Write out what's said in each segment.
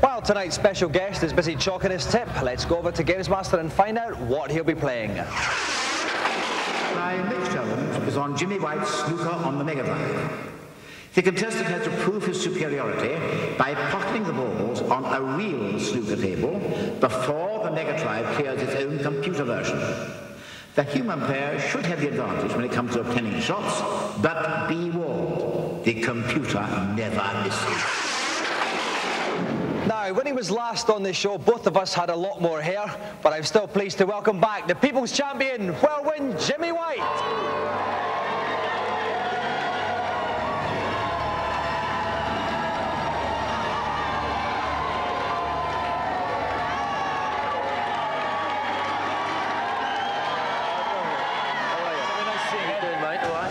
While tonight's special guest is busy chalking his tip, let's go over to Gamesmaster and find out what he'll be playing. My next challenge is on Jimmy White's snooker on the Mega Drive. The contestant has to prove his superiority by pocketing the balls on a real snooker table before the Mega Drive clears its own computer version. The human player should have the advantage when it comes to obtaining shots, but be warned, the computer never misses. Now, when he was last on this show, both of us had a lot more hair, but I'm still pleased to welcome back the People's Champion, whirlwind Jimmy White. Right,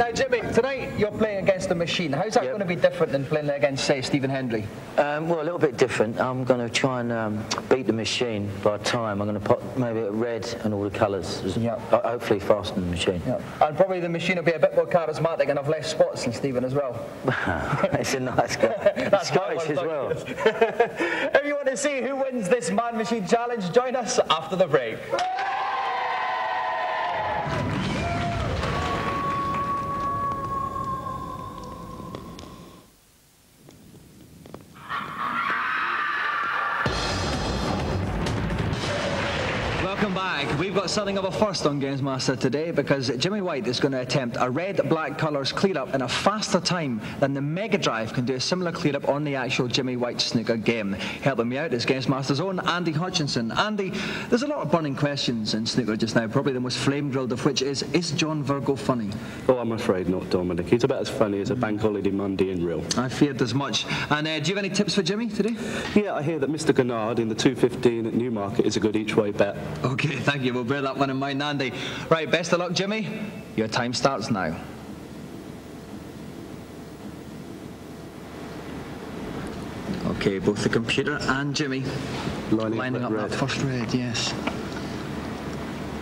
now Jimmy, tonight you're playing against the machine. How's that Yep. going to be different than playing against, say, Stephen Hendry? Um, well, a little bit different. I'm going to try and um, beat the machine by time. I'm going to put maybe red and all the colours. Yep. Hopefully faster than the machine. Yeah. And probably the machine will be a bit more charismatic and have less spots than Stephen as well. He's a nice guy. Scottish as well. if you want to see who wins this Man Machine Challenge, join us after the break. Welcome back. We've got something of a first on Games Master today because Jimmy White is going to attempt a red-black colours clear-up in a faster time than the Mega Drive can do a similar clear-up on the actual Jimmy White snooker game. Helping me out is Games Master's own Andy Hutchinson. Andy, there's a lot of burning questions in snooker just now, probably the most flame grilled of which is, is John Virgo funny? Oh, I'm afraid not, Dominik. He's about as funny as a bank holiday Monday in Rhyl. I feared as much. And uh, do you have any tips for Jimmy today? Yeah, I hear that Mr. Gennard in the 215 at Newmarket is a good each-way bet. Okay, thank you. We'll bear that one in mind, Andy. Right, best of luck, Jimmy. Your time starts now. Okay, both the computer and Jimmy Lining, lining up red. that first red, yes.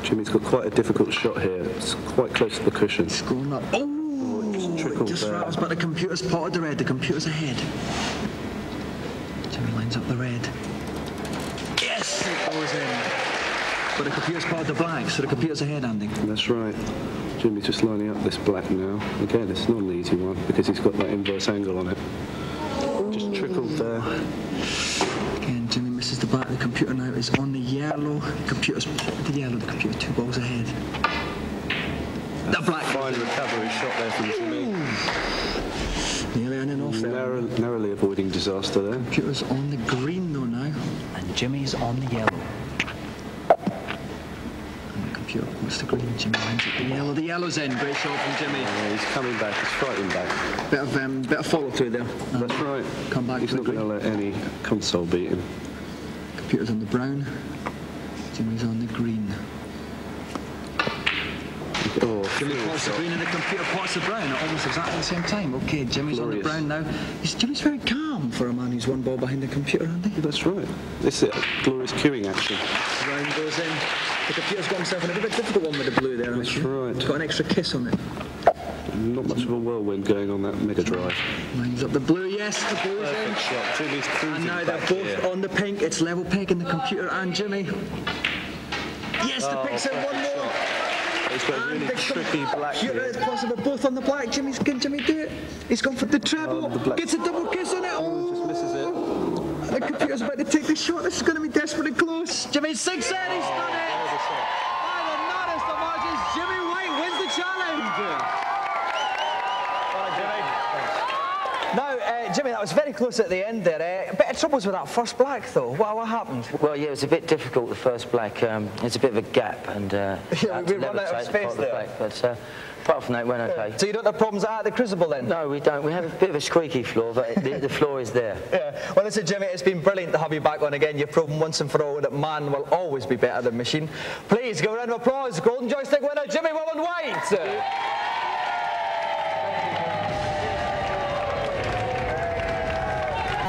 Jimmy's got quite a difficult shot here. It's quite close to the cushion. It's going up. Oh, oh just trickled just rattles, but the computer's potted the red. The computer's ahead. Jimmy lines up the red. Yes, it goes in. But the computer's potted the black, so the computer's ahead, Andy. That's right. Jimmy's just lining up this black now. Again, it's not an easy one because he's got that inverse angle on it. Just trickled there. Again, Jimmy misses the black. The computer now is on the yellow. The Computer's the yellow. The computer two balls ahead. The black. Fine recovery shot there from Jimmy. Nearly on and off there. Narrow, narrowly avoiding disaster there. The computer's on the green though now. And Jimmy's on the yellow. And the computer wants the green. Jimmy lines up the yellow. The yellow's in. Great shot from Jimmy. Yeah, he's coming back. He's fighting back. Bit of um, bit of follow through there. That's right. Come back He's to not going to let any console beat him. Computer's on the brown. Jimmy's on the green. Oh, Jimmy fluid pots the shot. green and the computer pots the brown at almost exactly the same time. Okay, Jimmy's on the Glorious. brown now. He's, Jimmy's very calm for a man who's one ball behind the computer, Andy. That's right. This is glorious cueing action. Brown goes in. The computer's got himself in a bit of a difficult one with the blue there. That's actually. right. It's got an extra kiss on it. Not much of a whirlwind going on that Mega Drive. Lines up the blue. Yes, the blue's in. shot. Jimmy's And now they're both here. on the pink. It's level peg in the computer and Jimmy. Yes, the Oh, pink's in one perfect more. It's got a really tricky black here. is possible. Both on the black. Jimmy's can Jimmy do it? He's gone for the treble. Oh, the Gets a double kiss on it. Oh, just misses it. Oh. The computer's about to take the shot. This is going to be desperately close. Jimmy six in. He's done it. By the maddest of margins, Jimmy White wins the challenge. Now, uh, Jimmy, that was very close at the end there. Uh, bit of troubles with that first black, though. What, what happened? Well, yeah, it was a bit difficult, the first black. Um, there's a bit of a gap, and uh, Yeah, we- we run out of space the there. black. But uh, apart from that, it went okay. So you don't have problems out at the Crucible then? No, we don't. We have a bit of a squeaky floor, but it, the, the floor is there. Yeah. Well, listen, Jimmy, it's been brilliant to have you back on again. You've proven once and for all that man will always be better than machine. Please give a round of applause, Golden Joystick winner Jimmy Willen White.